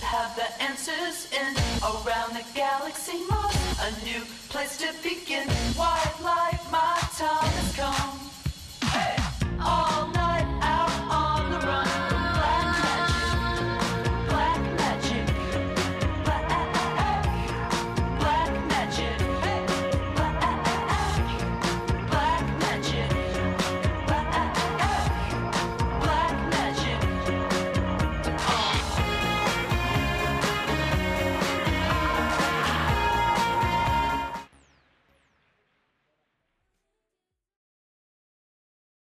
that have the answers in around the galaxy, Mars, a new place to begin. Wildlife.